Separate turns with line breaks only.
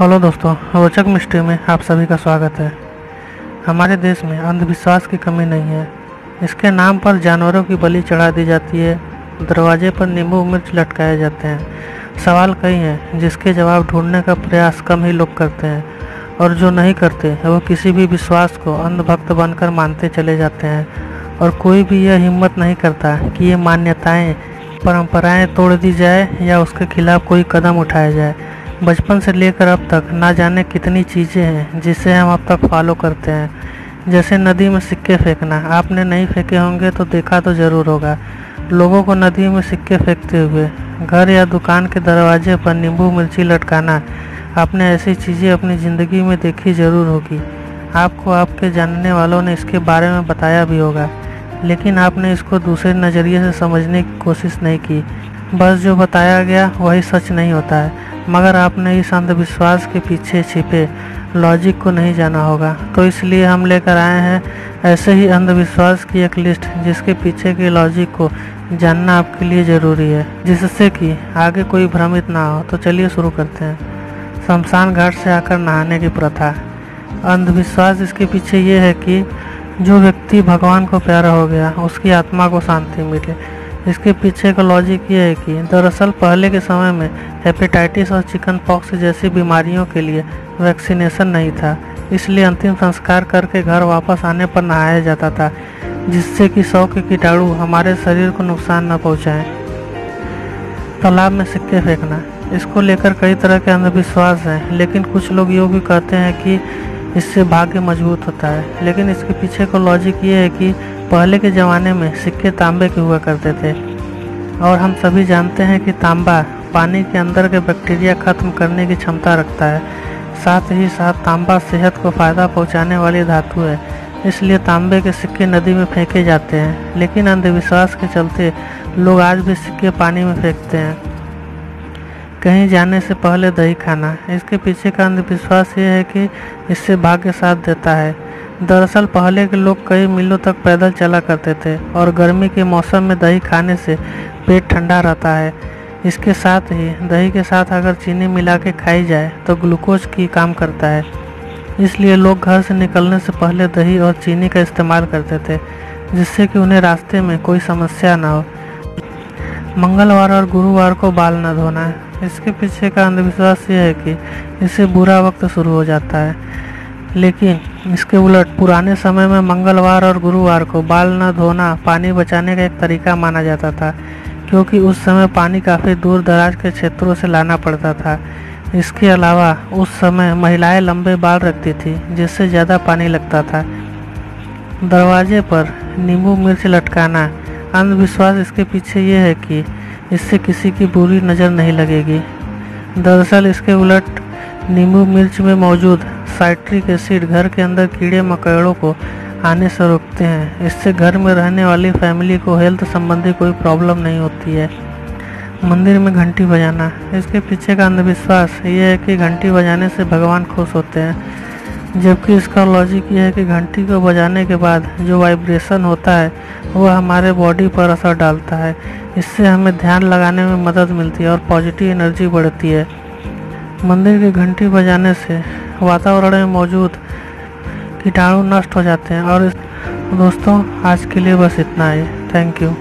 Hello दोस्तों, रोचक mystery में आप सभी का स्वागत है। हमारे देश में अंधविश्वास की कमी नहीं है। इसके नाम पर जानवरों की बलि चढ़ा दी जाती है, दरवाजे पर नींबू मिर्च लटकाए जाते हैं। सवाल कई हैं, जिसके जवाब ढूँढने का प्रयास कम ही लोग करते हैं, और जो नहीं करते, वो किसी भी विश्वास को अंधभक्त बनकर मानते चले जाते हैं, और कोई भी यह हिम्मत नहीं करता कि ये मान्यताएँ, परंपराएँ तोड़ दी जाए या उसके खिलाफ कोई कदम उठाया जाए। बचपन से लेकर अब तक ना जाने कितनी चीज़ें हैं जिसे हम अब तक फॉलो करते हैं। जैसे नदी में सिक्के फेंकना, आपने नहीं फेंके होंगे तो देखा तो ज़रूर होगा। लोगों को नदी में सिक्के फेंकते हुए, घर या दुकान के दरवाजे पर नींबू मिर्ची लटकाना, आपने ऐसी चीज़ें अपनी ज़िंदगी में देखी ज़रूर होगी। आपको आपके जानने वालों ने इसके बारे में बताया भी होगा, लेकिन आपने इसको दूसरे नज़रिए से समझने की कोशिश नहीं की। बस जो बताया गया वही सच नहीं होता है। मगर आपने इस अंधविश्वास के पीछे छिपे लॉजिक को नहीं जाना होगा। तो इसलिए हम लेकर आए हैं ऐसे ही अंधविश्वास की एक लिस्ट जिसके पीछे के लॉजिक को जानना आपके लिए ज़रूरी है, जिससे कि आगे कोई भ्रमित ना हो। तो चलिए शुरू करते हैं। शमशान घाट से आकर नहाने की प्रथा। अंधविश्वास इसके पीछे ये है कि जो व्यक्ति भगवान को प्यारा हो गया, उसकी आत्मा को शांति मिले। इसके पीछे का लॉजिक ये है कि दरअसल पहले के समय में हेपेटाइटिस और चिकन पॉक्स जैसी बीमारियों के लिए वैक्सीनेशन नहीं था, इसलिए अंतिम संस्कार करके घर वापस आने पर नहाया जाता था, जिससे कि सौ के कीटाणु हमारे शरीर को नुकसान न पहुंचाएँ। तालाब में सिक्के फेंकना, इसको लेकर कई तरह के अंधविश्वास हैं, लेकिन कुछ लोग ये भी कहते हैं कि इससे भाग्य मज़बूत होता है लेकिन इसके पीछे का लॉजिक ये है कि पहले के ज़माने में सिक्के तांबे के हुआ करते थे। और हम सभी जानते हैं कि तांबा पानी के अंदर के बैक्टीरिया खत्म करने की क्षमता रखता है। साथ ही साथ तांबा सेहत को फ़ायदा पहुँचाने वाली धातु है। इसलिए तांबे के सिक्के नदी में फेंके जाते हैं। लेकिन अंधविश्वास के चलते लोग आज भी सिक्के पानी में फेंकते हैं। कहीं जाने से पहले दही खाना। इसके पीछे का अंधविश्वास ये है कि इससे भाग्य साथ देता है। दरअसल पहले के लोग कई मीलों तक पैदल चला करते थे और गर्मी के मौसम में दही खाने से पेट ठंडा रहता है। इसके साथ ही दही के साथ अगर चीनी मिला के खाई जाए तो ग्लूकोज की काम करता है। इसलिए लोग घर से निकलने से पहले दही और चीनी का इस्तेमाल करते थे, जिससे कि उन्हें रास्ते में कोई समस्या ना हो। मंगलवार और गुरुवार को बाल न धोना। है इसके पीछे का अंधविश्वास ये है कि इससे बुरा वक्त शुरू हो जाता है। लेकिन इसके उलट पुराने समय में मंगलवार और गुरुवार को बाल न धोना, पानी बचाने का एक तरीका माना जाता था, क्योंकि उस समय पानी काफ़ी दूर दराज के क्षेत्रों से लाना पड़ता था। इसके अलावा उस समय महिलाएँ लंबे बाल रखती थी, जिससे ज़्यादा पानी लगता था। दरवाजे पर नींबू मिर्च लटकाना, अंधविश्वास इसके पीछे ये है कि इससे किसी की बुरी नज़र नहीं लगेगी। दरअसल इसके उलट नींबू मिर्च में मौजूद साइट्रिक एसिड घर के अंदर कीड़े मकोड़ों को आने से रोकते हैं। इससे घर में रहने वाली फैमिली को हेल्थ संबंधी कोई प्रॉब्लम नहीं होती है। मंदिर में घंटी बजाना। इसके पीछे का अंधविश्वास ये है कि घंटी बजाने से भगवान खुश होते हैं। जबकि इसका लॉजिक ये है कि घंटी को बजाने के बाद जो वाइब्रेशन होता है, वह हमारे बॉडी पर असर डालता है। इससे हमें ध्यान लगाने में मदद मिलती है और पॉजिटिव एनर्जी बढ़ती है। मंदिर की घंटी बजाने से वातावरण में मौजूद कीटाणु नष्ट हो जाते हैं। और दोस्तों, आज के लिए बस इतना ही। Thank you